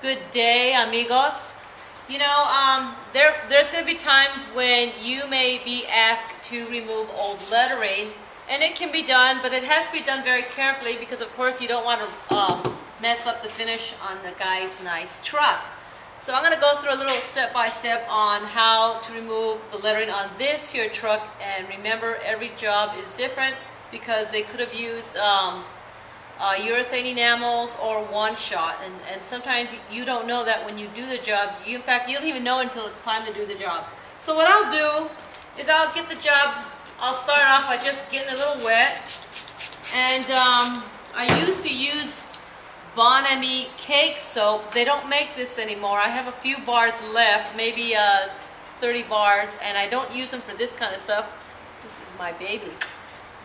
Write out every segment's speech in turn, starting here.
Good day, amigos. You know, um, there there's going to be times when you may be asked to remove old lettering, and it can be done, but it has to be done very carefully because, of course, you don't want to um, mess up the finish on the guy's nice truck. So I'm going to go through a little step-by-step -step on how to remove the lettering on this here truck, and remember, every job is different because they could have used um, uh, urethane enamels or one shot. And, and sometimes you don't know that when you do the job you in fact you don't even know until it's time to do the job. So what I'll do is I'll get the job I'll start off by just getting a little wet. And um, I used to use Bon Ami cake soap. They don't make this anymore. I have a few bars left maybe uh, 30 bars and I don't use them for this kind of stuff. This is my baby.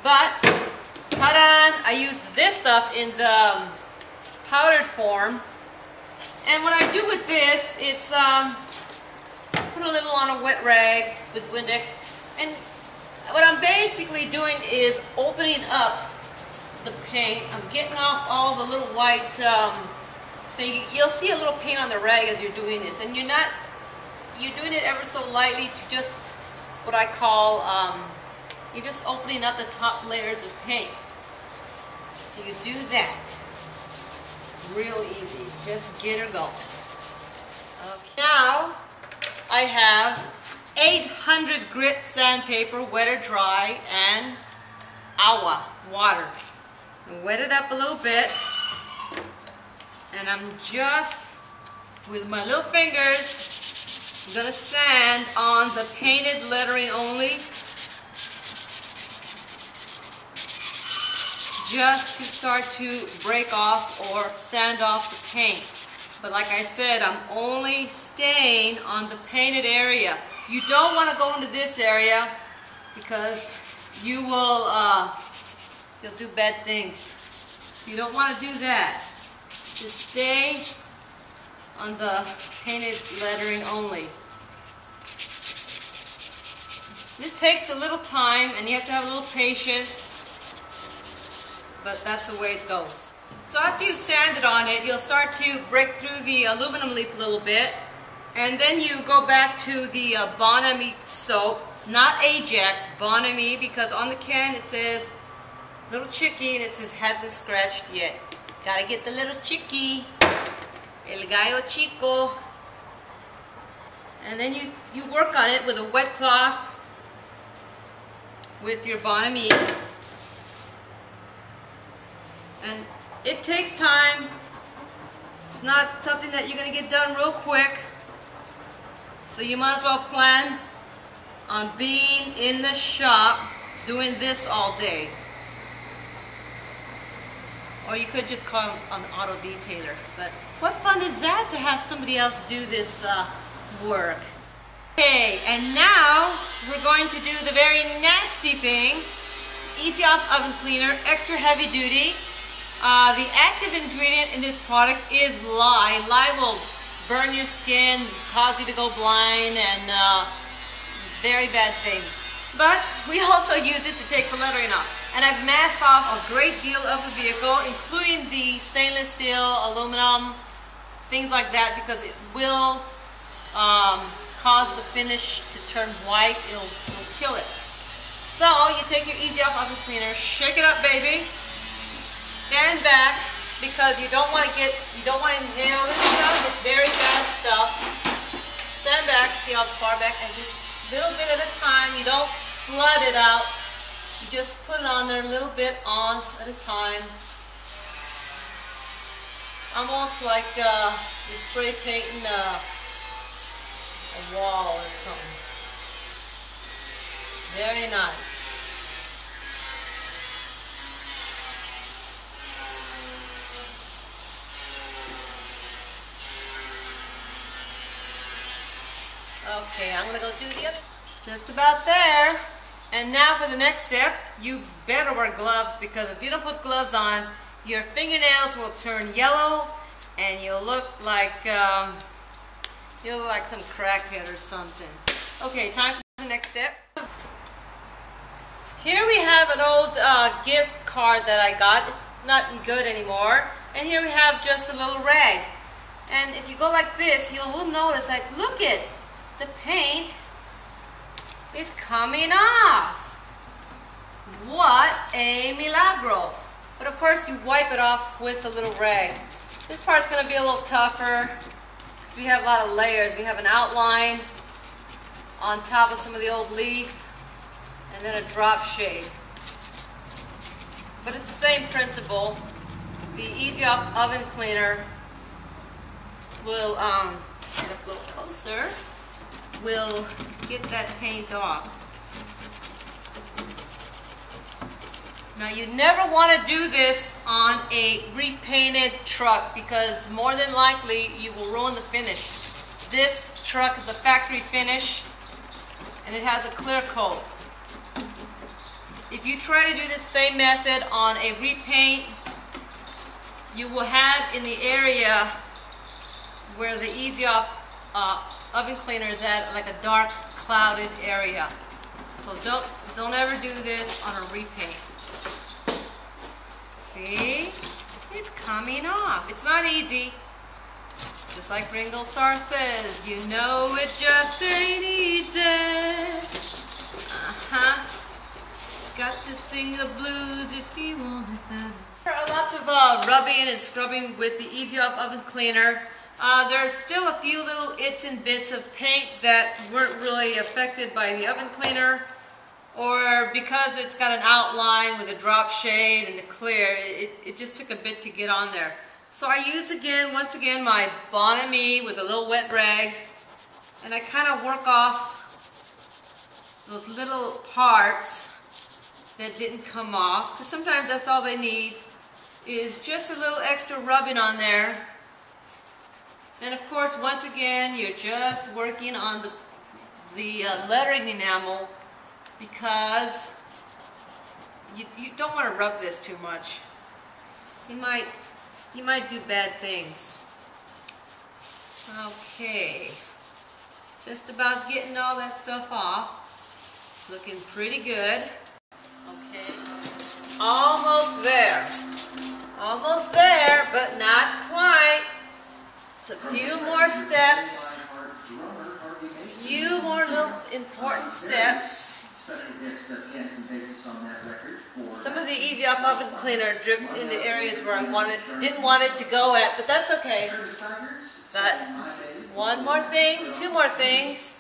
But I use this stuff in the um, powdered form. And what I do with this, it's um, put a little on a wet rag with Windex. And what I'm basically doing is opening up the paint. I'm getting off all the little white um, thing. You'll see a little paint on the rag as you're doing this. And you're not, you're doing it ever so lightly to just what I call, um, you're just opening up the top layers of paint. So you do that. Real easy. Just get her going. Okay. Now, I have 800 grit sandpaper, wet or dry, and agua, water. And wet it up a little bit. And I'm just, with my little fingers, I'm gonna sand on the painted lettering only just to start to break off or sand off the paint. But like I said, I'm only staying on the painted area. You don't want to go into this area because you will, uh, you'll do bad things. So you don't want to do that. Just stay on the painted lettering only. This takes a little time and you have to have a little patience but that's the way it goes. So after you've sanded on it, you'll start to break through the aluminum leaf a little bit, and then you go back to the uh, Bon Ami soap, not Ajax, Bon Ami, because on the can it says little chickie, and it says hasn't scratched yet. Gotta get the little chickie, el gallo chico, and then you, you work on it with a wet cloth with your Bon Ami. And it takes time. It's not something that you're going to get done real quick. So you might as well plan on being in the shop doing this all day. Or you could just call an auto detailer. But what fun is that to have somebody else do this uh, work? Okay, and now we're going to do the very nasty thing. Easy Off Oven Cleaner, extra heavy duty. Uh, the active ingredient in this product is lye. Lye will burn your skin, cause you to go blind, and uh, very bad things. But we also use it to take the lettering off. And I've masked off a great deal of the vehicle, including the stainless steel, aluminum, things like that, because it will um, cause the finish to turn white. It'll, it'll kill it. So you take your Easy Off Oven Cleaner, shake it up, baby. Stand back because you don't want to get, you don't want to inhale this stuff. It's very bad stuff. Stand back, see how far back, and just a little bit at a time. You don't flood it out. You just put it on there a little bit on at a time. Almost like uh, you're spray painting a wall or something. Very nice. Okay, I'm gonna go do the other. Just about there. And now for the next step, you better wear gloves because if you don't put gloves on, your fingernails will turn yellow and you'll look like, um, you'll look like some crackhead or something. Okay, time for the next step. Here we have an old uh, gift card that I got. It's not good anymore. And here we have just a little rag. And if you go like this, you will notice like, look it, the paint is coming off. What a milagro. But of course you wipe it off with a little rag. This part's gonna be a little tougher because we have a lot of layers. We have an outline on top of some of the old leaf and then a drop shade. But it's the same principle. The Easy Off Oven Cleaner will, um, get a little closer, will get that paint off. Now you never want to do this on a repainted truck because more than likely you will ruin the finish. This truck is a factory finish and it has a clear coat. If you try to do the same method on a repaint, you will have in the area where the Easy Off uh, oven cleaner is at, like a dark clouded area. So don't, don't ever do this on a repaint. See? It's coming off. It's not easy. Just like Ringo Starr says, you know it just ain't easy. Uh-huh. Got to sing the blues if you want it There are lots of uh, rubbing and scrubbing with the Easy Off Oven Cleaner. Uh, there's still a few little its and bits of paint that weren't really affected by the oven cleaner or because it's got an outline with a drop shade and the clear, it, it just took a bit to get on there. So I use again, once again, my Bon Ami with a little wet rag and I kind of work off those little parts that didn't come off because sometimes that's all they need is just a little extra rubbing on there and of course once again you're just working on the, the uh, lettering enamel because you, you don't want to rub this too much. You might, you might do bad things. Okay, just about getting all that stuff off. Looking pretty good. Okay, almost there. Almost there, but not. It's a few more steps. A few more little important steps. Some of the Easy Off Oven Cleaner dripped in the areas where I wanted, didn't want it to go at, but that's okay. But one more thing, two more things,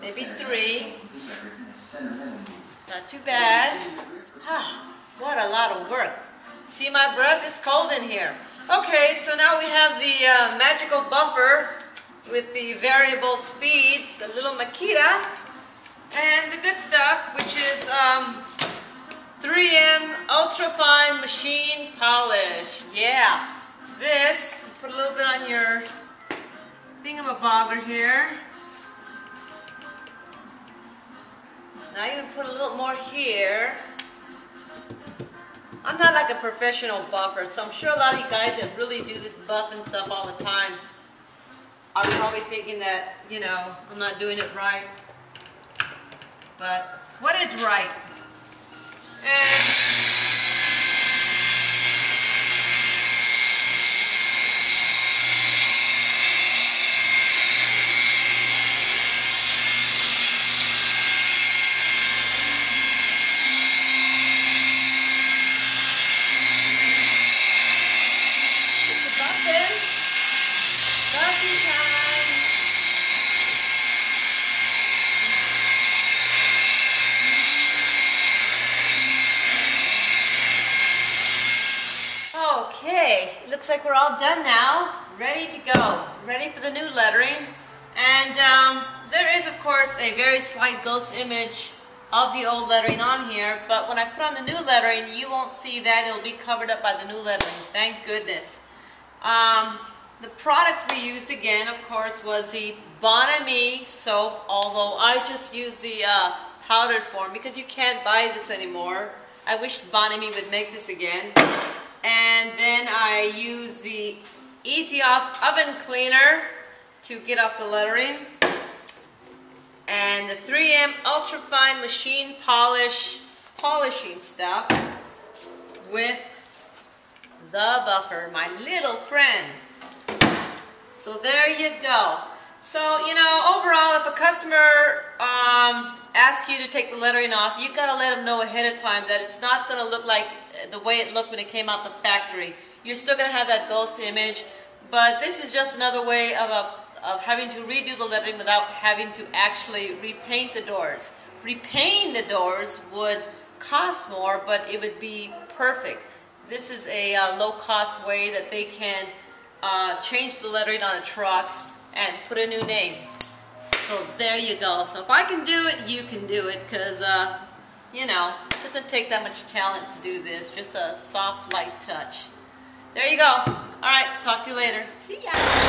maybe three. Not too bad. Ah, what a lot of work. See my breath? It's cold in here. Okay, so now we have the uh, magical buffer with the variable speeds, the little Makita. And the good stuff, which is um, 3M Ultra Fine Machine Polish. Yeah, this, put a little bit on your thingamabobber here. Now even put a little more here. I'm not like a professional buffer, so I'm sure a lot of you guys that really do this buffing stuff all the time are probably thinking that, you know, I'm not doing it right. But what is right? And like we're all done now, ready to go, ready for the new lettering. And um, there is, of course, a very slight ghost image of the old lettering on here, but when I put on the new lettering, you won't see that. It'll be covered up by the new lettering. Thank goodness. Um, the products we used again, of course, was the Bon Ami soap, although I just use the uh, powdered form because you can't buy this anymore. I wish Bon Ami would make this again. And then use the Easy Off Oven Cleaner to get off the lettering. And the 3M Ultra Fine Machine Polish polishing stuff with the buffer, my little friend. So there you go. So, you know, overall, if a customer um, asks you to take the lettering off, you got to let them know ahead of time that it's not going to look like the way it looked when it came out the factory. You're still going to have that ghost image, but this is just another way of, a, of having to redo the lettering without having to actually repaint the doors. Repainting the doors would cost more, but it would be perfect. This is a uh, low-cost way that they can uh, change the lettering on a truck and put a new name. So there you go. So if I can do it, you can do it because, uh, you know, it doesn't take that much talent to do this. Just a soft, light touch. There you go. All right, talk to you later. See ya.